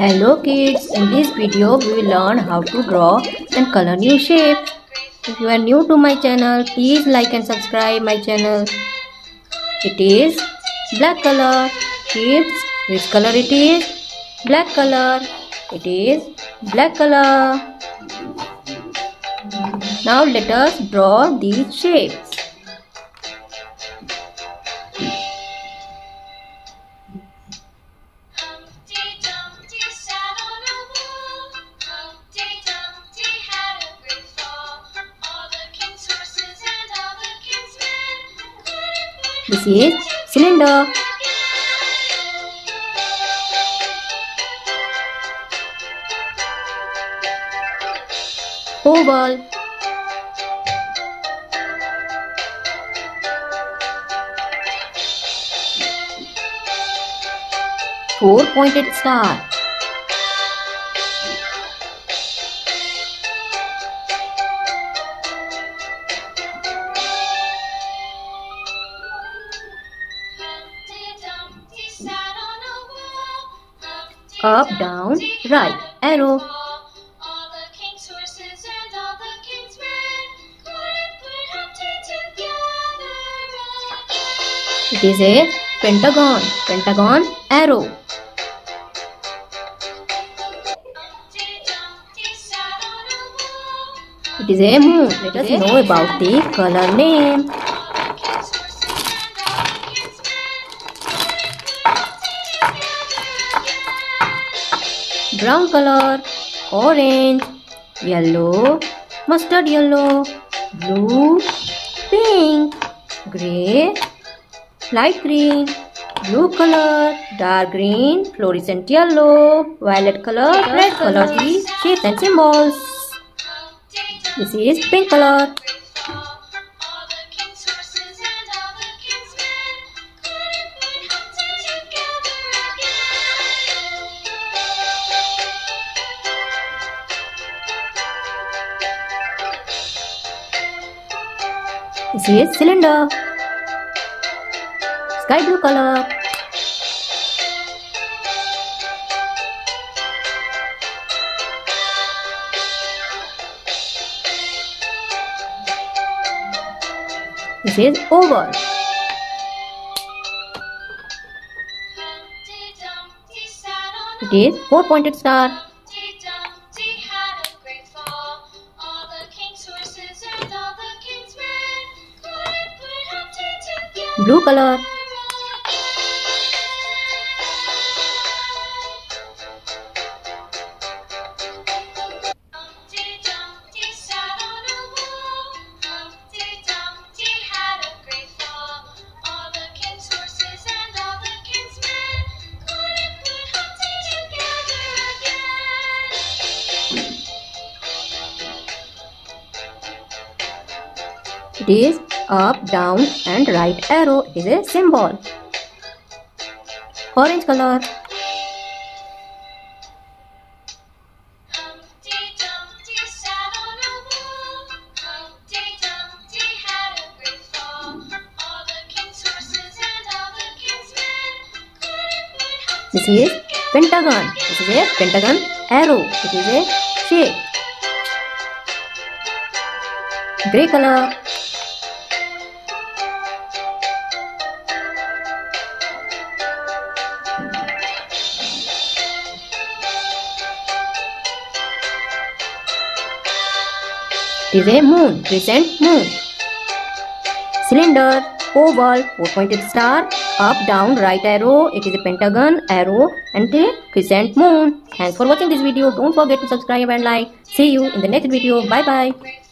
Hello kids, in this video we will learn how to draw and color new shapes. If you are new to my channel, please like and subscribe my channel. It is black color. Kids, which color it is? Black color. It is black color. Now let us draw these shapes. This is cylinder. Oval. Four pointed star. Put down, right, arrow. It is a pentagon. Pentagon arrow. It is a moon. Let us know about the color name. Brown color, orange, yellow, mustard yellow, blue, pink, grey, light green, blue color, dark green, fluorescent yellow, violet color, red color, the shapes and symbols. This is pink color. इसलिए cylinder sky blue colour This is over. It is four pointed star. Blue color. Humpty up down and right arrow is a symbol orange colour This is pentagon. This is a pentagon arrow. This is a shape. Gray color. Is a moon, crescent moon. Cylinder, oval, four pointed star, up, down, right arrow. It is a pentagon, arrow, and a crescent moon. Thanks for watching this video. Don't forget to subscribe and like. See you in the next video. Bye bye. great